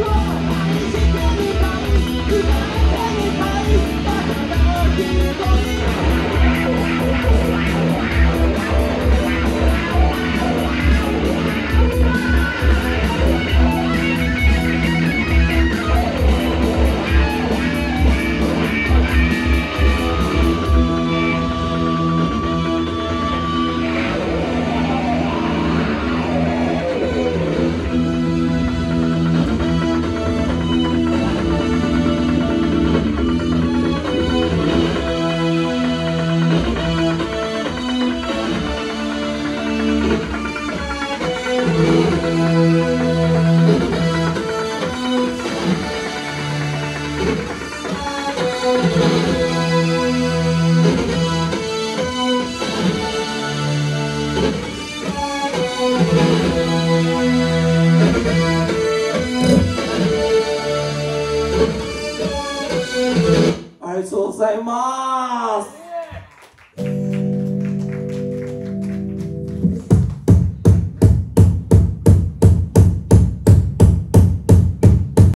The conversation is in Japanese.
Come on! ざいます。